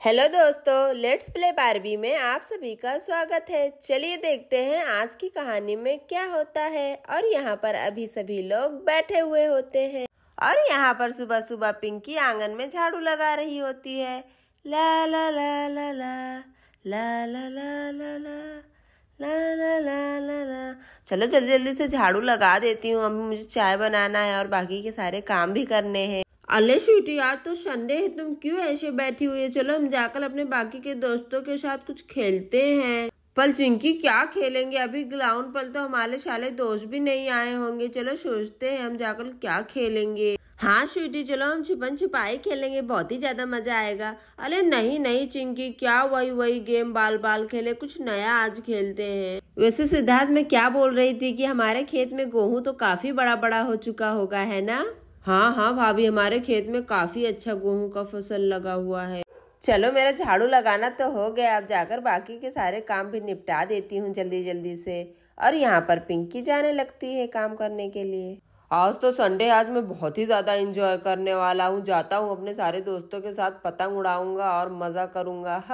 Hello दोस्तों let's play Barbie में आप सभी का स्वागत है चलिए देखते हैं आज की कहानी में क्या होता है और यहाँ पर अभी सभी लोग बैठे हुए होते हैं और यहाँ पर सुबह सुबह पिंकी आँगन में झाड़ू लगा रही होती है ला ला ला ला ला ला ला ला ला ला ला ला ला ला ला चलो जल्दी जल्दी से झाड़ू लगा देती हूँ अभी मुझे चाय बनाना है और बाकी के सारे काम भी करने हैं अले स्वीटी आज तो संडे है, तुम क्यों ऐसे बैठी हुई है? चलो, हम जाकर अपने बाकी के दोस्तों के साथ कुछ खेलते हैं। पल चिंकी, क्या खेलेंगे? अभी ग्राउंड पर तो हमारे साले दोस्त भी नहीं आए होंगे। चलो, सोचते हैं हम जाकर क्या खेलेंगे। हाँ स्वीटी चलो, हम छिपन छिपाई खेलेंगे, बहुत ही ज़्यादा मज़ा आएगा। अरे, नहीं नहीं, चिंकी, क्या वही वही गेम बाल बाल खेले, कुछ नया आज खेलते हैं। वैसे सिद्धार्थ, मैं क्या बोल रही थी कि हमारे खेत में गेहूँ तो काफ़ी बड़ा बड़ा हो चुका होगा, है ना? हाँ हाँ भाभी, हमारे खेत में काफ़ी अच्छा गेहूँ का फ़सल लगा हुआ है। चलो, मेरा झाड़ू लगाना तो हो गया। अब जाकर बाकी के सारे काम भी निपटा देती हूँ जल्दी जल्दी से। और यहाँ पर पिंकी जाने लगती है काम करने के लिए। आज तो संडे आज मैं बहुत ही ज़्यादा एंजॉय करने वाला हूँ। जाता हूँ अपने सारे दोस्तों के साथ, पतंग उड़ाऊँगा और मज़ा करूँगा।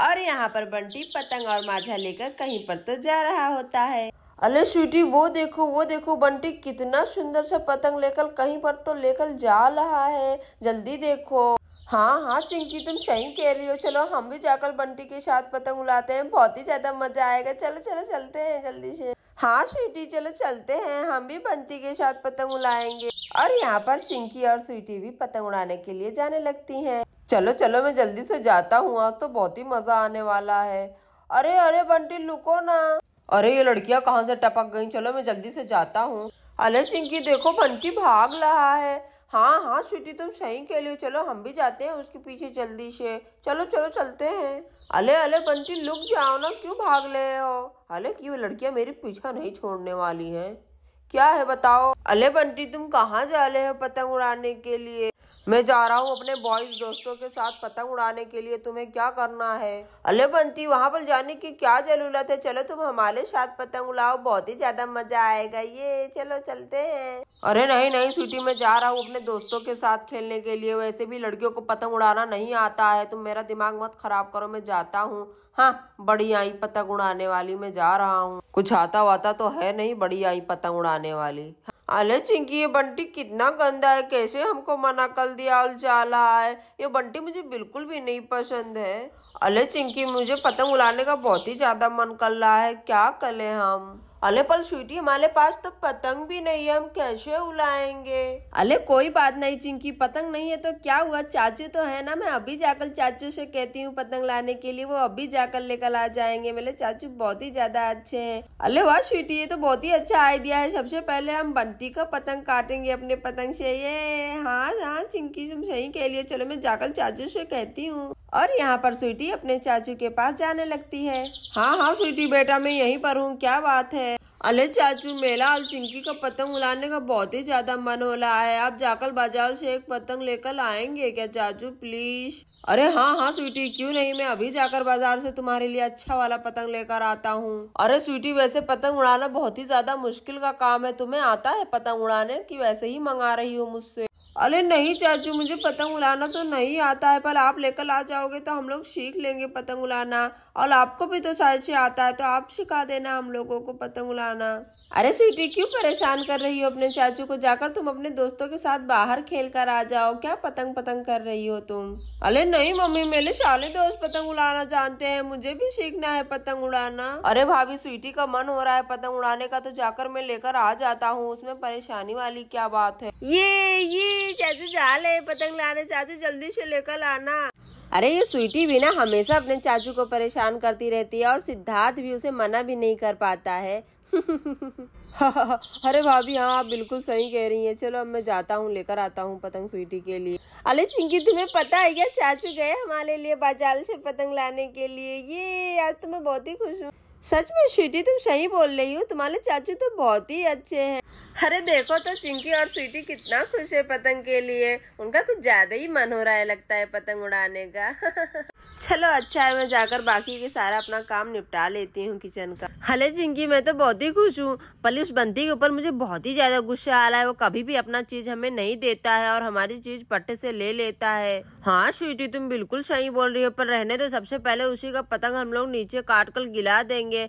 और यहाँ पर बंटी पतंग और माझा लेकर कहीं पर तो जा रहा होता है। अरे स्वीटी, वो देखो वो देखो, बंटी, कितना सुंदर सा पतंग लेकर कहीं पर तो लेकर जा रहा है। जल्दी देखो। हाँ हाँ चिंकी, तुम सही कह रही हो। चलो, हम भी जाकर बंटी के साथ पतंग उड़ाते हैं। बहुत ही ज़्यादा मज़ा आएगा। चलो चलो, चलते हैं जल्दी से। हाँ स्वीटी, चलो, चलते हैं। हम भी बंटी के साथ पतंग उड़ाएँगे। और यहाँ पर चिंकी और स्वीटी भी पतंग उड़ाने के लिए जाने लगती हैं। चलो चलो, मैं जल्दी से जाता हूँ। आज तो बहुत ही मज़ा आने वाला है। अरे अरे, बंटी लुको ना। अरे, ये लड़कियाँ कहाँ से टपक गई? चलो, मैं जल्दी से जाता हूँ। अरे चिंकी, देखो, बंटी भाग रहा है। हाँ हाँ छुट्टी तुम सही कह लिए चलो, हम भी जाते हैं उसके पीछे जल्दी से। चलो चलो, चलते हैं। अले अले, बंटी, लुक जाओ ना, क्यों भाग ले हो? अले, की वो लड़कियाँ मेरी पीछा नहीं छोड़ने वाली हैं। क्या है बताओ? अले बंटी, तुम कहाँ जा रहे हो पतंग उड़ाने के लिए? मैं जा रहा हूँ अपने बॉयज़ दोस्तों के साथ पतंग उड़ाने के लिए, तुम्हें क्या करना है? अले बंती वहाँ पर जाने की क्या ज़रूरत है? चलो तुम हमारे साथ पतंग उड़ाओ, बहुत ही ज़्यादा मज़ा आएगा ये। चलो चलते हैं। अरे नहीं नहीं स्वीटी मैं जा रहा हूँ अपने दोस्तों के साथ खेलने के लिए। वैसे भी लड़कियों को पतंग उड़ाना नहीं आता है, तुम मेरा दिमाग मत खराब करो, मैं जाता हूँ। हाँ बड़ी आई पतंग उड़ाने वाली मैं जा रहा हूँ। कुछ आता वाता तो है नहीं बड़ी आई पतंग उड़ाने वाली। अले चिंकी, ये बंटी कितना गंदा है, कैसे हमको मना कर दिया, उलझाला है? ये बंटी मुझे बिल्कुल भी नहीं पसंद है। अले चिंकी, मुझे पतंग उड़ाने का बहुत ही ज़्यादा मन कर रहा है, क्या करें हम? अले पल स्वीटी, हमारे पास तो पतंग भी नहीं है, हम कैसे उड़ाएँगे? अले कोई बात नहीं, चिंकी, पतंग नहीं है तो क्या हुआ? चाचू तो है ना, मैं अभी जाकर चाचू से कहती हूँ पतंग लाने के लिए, वो अभी जाकर लेकर आ जाएँगे। मेरे चाचू बहुत ही ज़्यादा अच्छे हैं। अले वाह स्वीटी, ये तो बहुत ही अच्छा आइडिया है। सबसे पहले हम बंटी का पतंग काटेंगे अपने पतंग से। ये हाँ हाँ चिंकी, तुम सही कह लिए चलो, मैं जाकर चाचू से कहती हूँ। और यहाँ पर स्वीटी अपने चाचू के पास जाने लगती है। हाँ हाँ स्वीटी बेटा, मैं यहीं पर हूँ, क्या बात है? अले चाचू, मेला और चिंकी का पतंग उड़ाने का बहुत ही ज़्यादा मन हो रहा है। आप जाकर बाज़ार से एक पतंग लेकर आएँगे क्या चाचू प्लीज़ अरे हाँ हाँ स्वीटी, क्यों नहीं? मैं अभी जाकर बाज़ार से तुम्हारे लिए अच्छा वाला पतंग लेकर आता हूँ। अरे स्वीटी, वैसे पतंग उड़ाना बहुत ही ज़्यादा मुश्किल का काम है। तुम्हें आता है पतंग उड़ाने? की वैसे ही मंगा रही हो मुझसे? अरे नहीं चाचू, मुझे पतंग उड़ाना तो नहीं आता है, पर आप लेकर आ जाओगे तो हम लोग सीख लेंगे पतंग उड़ाना। और आपको भी तो शायद से आता है तो आप सिखा देना हम लोगों को पतंग उड़ाना। अरे स्वीटी, क्यों परेशान कर रही हो अपने चाचू को? जाकर तुम अपने दोस्तों के साथ बाहर खेल कर आ जाओ, क्या पतंग पतंग कर रही हो तुम? अरे नहीं मम्मी, मेरे साले दोस्त पतंग उड़ाना जानते हैं, मुझे भी सीखना है पतंग उड़ाना। अरे भाभी, स्वीटी का मन हो रहा है पतंग उड़ाने का तो जाकर मैं लेकर आ जाता हूँ, उसमें परेशानी वाली क्या बात है? ये ये चाचू जा ले, पतंग लाने चाचू, जल्दी से लेकर आना अरे, ये स्वीटी भी ना हमेशा अपने चाचू को परेशान करती रहती है और सिद्धार्थ भी उसे मना भी नहीं कर पाता है। अरे भाभी हाँ आप बिल्कुल सही कह रही हैं। चलो, अब मैं जाता हूँ, लेकर आता हूँ पतंग स्वीटी के लिए। अरे, चिंकी, तुम्हें पता है क्या? चाचू गए हमारे लिए बाज़ार से पतंग लाने के लिए। ये आज तो मैं बहुत ही खुश हूँ। सच में स्वीटी तुम सही बोल रही हो। तुम्हारे चाचू तो बहुत ही अच्छे हैं। अरे देखो तो चिंकी और स्वीटी कितना खुश है पतंग के लिए। उनका कुछ ज़्यादा ही मन हो रहा है लगता है पतंग उड़ाने का। चलो अच्छा है मैं जाकर बाकी के सारा अपना काम निपटा लेती हूँ किचन का हले चिंकी मैं तो बहुत ही खुश हूँ पहले उस बंती के ऊपर मुझे बहुत ही ज़्यादा गुस्सा आ रहा है वो कभी भी अपना चीज़ हमें नहीं देता है और हमारी चीज़ पट्टे से ले लेता है हाँ स्वीटी तुम बिल्कुल सही बोल रही हो पर रहने तो सबसे पहले उसी का पतंग हम लोग नीचे काट कर गिला देंगे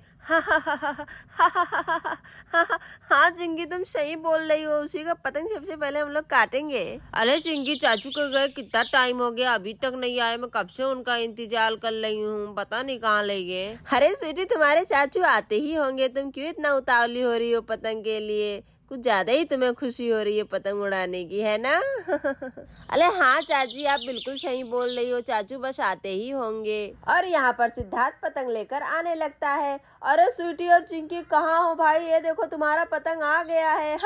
हाँ चिंकी तुम सही बोल रही हो उसी का पतंग सबसे पहले हम लोग काटेंगे अरे चिंकी चाचू के गए कितना टाइम हो गया अभी तक नहीं आए मैं कब से उनका इंतज़ार कर रही हूँ पता नहीं कहाँ ले गए। अरे स्वीटी तुम्हारे चाचू आते ही होंगे तुम क्यों इतना उतावली हो रही हो पतंग के लिए? कुछ ज़्यादा ही तुम्हें खुशी हो रही है पतंग उड़ाने की है ना? अरे हाँ चाची आप बिल्कुल सही बोल रही हो चाचू बस आते ही होंगे। और यहाँ पर सिद्धार्थ पतंग लेकर आने लगता है अरे स्वीटी और चिंकी कहाँ हो भाई? ये देखो तुम्हारा पतंग आ गया है।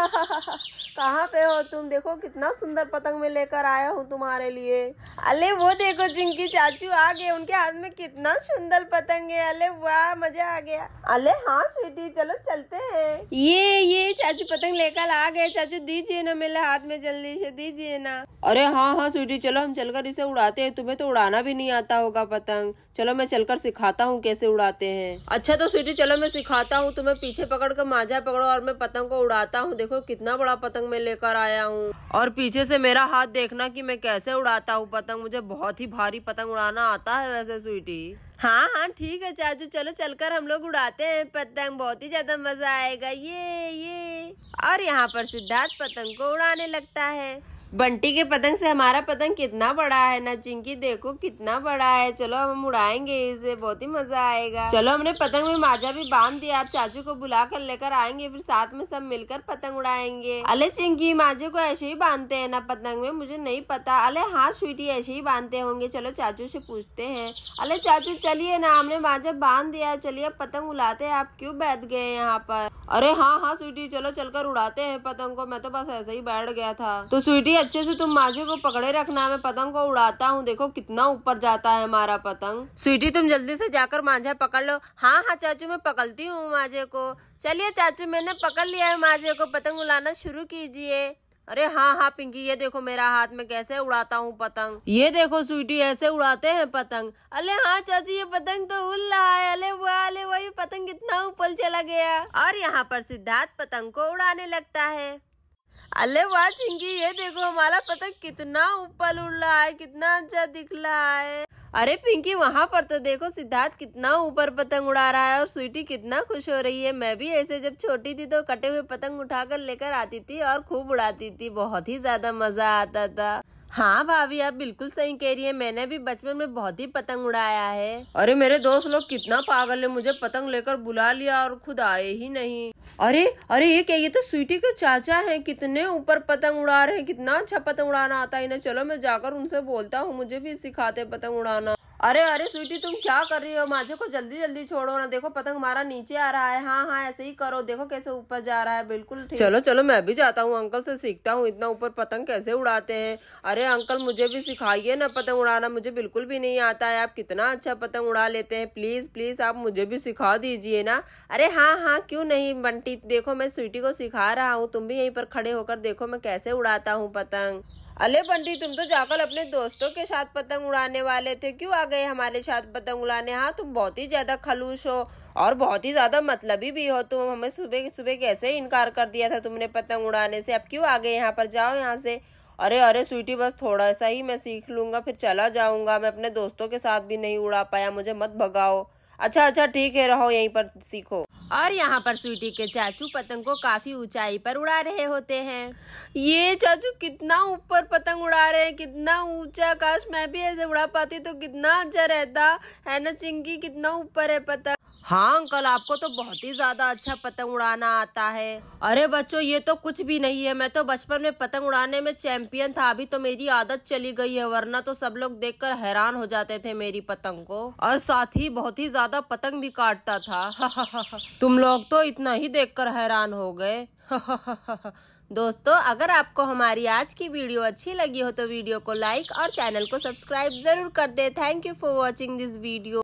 कहाँ पे हो तुम? देखो कितना सुंदर पतंग में लेकर आया हूँ तुम्हारे लिए। अले वो देखो चिंकी चाचू आ गए। उनके हाथ में कितना सुंदर पतंग है। अले वाह, मज़ा आ गया। अले हाँ स्वीटी, चलो चलते हैं। ये ये चाचू पतंग लेकर आ गए। चाचू दीजिए ना मेरे हाथ में जल्दी से, दीजिए ना। अरे हाँ हाँ स्वीटी, चलो हम चलकर इसे उड़ाते हैं। तुम्हें तो उड़ाना भी नहीं आता होगा पतंग। चलो मैं चलकर सिखाता हूँ कैसे उड़ाते हैं। अच्छा तो स्वीटी चलो मैं सिखाता हूँ, तुम्हें पीछे पकड़ कर माजा पकड़ो और मैं पतंग को उड़ाता हूँ। देखो, कितना बड़ा पतंग मैं लेकर आया हूँ। और पीछे से मेरा हाथ देखना कि मैं कैसे उड़ाता हूँ पतंग। मुझे बहुत ही भारी पतंग उड़ाना आता है वैसे, स्वीटी। हाँ हाँ ठीक है, चाचू। चलो, चलकर हम लोग उड़ाते हैं पतंग। बहुत ही ज़्यादा मज़ा आएगा। ये ये। और यहाँ पर सिद्धार्थ पतंग को उड़ाने लगता है। बंटी के पतंग से हमारा पतंग कितना बड़ा है ना चिंकी, देखो कितना बड़ा है। चलो हम उड़ाएँगे इसे, बहुत ही मज़ा आएगा। चलो हमने पतंग में माजा भी बाँध दिया आप चाचू को बुला कर लेकर आएँगे, फिर साथ में सब मिलकर पतंग उड़ाएँगे। अले चिंकी, माजे को ऐसे ही बांधते हैं ना पतंग में, मुझे नहीं पता। अले हाँ स्वीटी, ऐसे ही बांधते होंगे। चलो चाचू से पूछते हैं। अले चाचू, चलिए ना, हमने माजा बाँध दिया। चलिए पतंग उड़ाते हैं। आप क्यों बैठ गए यहाँ पर? अरे हाँ हाँ स्वीटी, चलो चलकर उड़ाते हैं पतंग को। मैं तो बस ऐसे ही बैठ गया था। तो स्वीटी अच्छे से तुम माजे को पकड़े रखना, मैं पतंग को उड़ाता हूँ। देखो कितना ऊपर जाता है हमारा पतंग। स्वीटी, तुम जल्दी से जाकर मांझा पकड़ लो। हाँ हाँ चाचू, मैं पकड़ती हूँ माजे को। चलिए चाचू, मैंने पकड़ लिया है माजे को। पतंग उड़ाना शुरू कीजिए। अरे हाँ हाँ पिंकी, ये देखो मेरा हाथ में कैसे उड़ाता हूँ पतंग। ये देखो स्वीटी, ऐसे उड़ाते हैं पतंग। अरे हाँ चाची, ये पतंग तो उड़ रहा है। अरे वाह अरे वही पतंग कितना ऊपर चला गया। और यहाँ पर सिद्धार्थ पतंग को उड़ाने लगता है। अरे वाह, चिंकी, ये देखो, हमारा पतंग कितना ऊपर उड़ रहा है, कितना अच्छा दिख रहा है। अरे पिंकी, वहाँ पर तो देखो, सिद्धार्थ कितना ऊपर पतंग उड़ा रहा है और स्वीटी कितना खुश हो रही है। मैं भी ऐसे जब छोटी थी तो कटे हुए पतंग उठाकर लेकर आती थी और खूब उड़ाती थी, बहुत ही ज़्यादा मज़ा आता था। हाँ भाभी, आप बिल्कुल सही कह रही है, मैंने भी बचपन में बहुत ही पतंग उड़ाया है। अरे मेरे दोस्त लोग कितना पागल है, मुझे पतंग लेकर बुला लिया और खुद आए ही नहीं। अरे अरे, ये क्या, ये तो स्वीटी के चाचा हैं, कितने ऊपर पतंग उड़ा रहे हैं, कितना अच्छा पतंग उड़ाना आता है। इन्हें चलो, मैं जाकर उनसे बोलता हूँ, मुझे भी सिखाते पतंग उड़ाना। अरे अरे, स्वीटी, तुम क्या कर रही हो? माझे को जल्दी जल्दी छोड़ो ना। देखो, पतंग हमारा नीचे आ रहा है। हाँ हाँ ऐसे ही करो। देखो कैसे ऊपर जा रहा है। बिल्कुल ठीक। चलो चलो, मैं भी जाता हूँ। अंकल से सीखता हूँ, इतना ऊपर पतंग कैसे उड़ाते हैं? अरे, अंकल, मुझे भी सिखाइए ना पतंग उड़ाना। मुझे बिल्कुल भी नहीं आता है। आप कितना अच्छा पतंग उड़ा लेते हैं। प्लीज़ प्लीज़, आप मुझे भी सिखा दीजिए ना। अरे हाँ हाँ क्यों नहीं, बंटी? देखो, मैं स्वीटी को सिखा रहा हूँ। तुम भी यहीं पर खड़े होकर देखो मैं कैसे उड़ाता हूँ पतंग। अले, बंटी, तुम तो जाकर अपने दोस्तों के साथ पतंग उड़ाने वाले थे। क्यों गए हमारे साथ पतंग उड़ाने हाँ तुम बहुत ही ज़्यादा खलूस हो और बहुत ही ज़्यादा मतलबी भी हो। तुम हमें सुबह सुबह कैसे इनकार कर दिया था तुमने पतंग उड़ाने से? अब क्यों आ गए यहाँ पर? जाओ यहाँ से। अरे अरे, स्वीटी, बस थोड़ा सा ही मैं सीख लूँगा, फिर चला जाऊँगा। मैं अपने दोस्तों के साथ भी नहीं उड़ा पाया, मुझे मत भगाओ। अच्छा अच्छा ठीक है, रहो, यहीं पर सीखो। और यहाँ पर स्वीटी के चाचू पतंग को काफ़ी ऊंचाई पर उड़ा रहे होते हैं। ये चाचू कितना ऊपर पतंग उड़ा रहे हैं, कितना ऊँचा, काश मैं भी ऐसे उड़ा पाती तो कितना अच्छा रहता। है ना, चिंकी? कितना ऊपर है पतंग। हाँ अंकल, आपको तो बहुत ही ज़्यादा अच्छा पतंग उड़ाना आता है। अरे बच्चों, ये तो कुछ भी नहीं है। मैं तो बचपन में पतंग उड़ाने में चैंपियन था। अभी तो मेरी आदत चली गई है, वरना तो सब लोग देखकर हैरान हो जाते थे मेरी पतंग को। और साथ ही बहुत ही ज़्यादा पतंग भी काटता था। तुम लोग तो इतना ही देखकर हैरान हो गए। दोस्तों, अगर आपको हमारी आज की वीडियो अच्छी लगी हो तो वीडियो को लाइक और चैनल को सब्सक्राइब ज़रूर कर दे। Thank you for watching this video.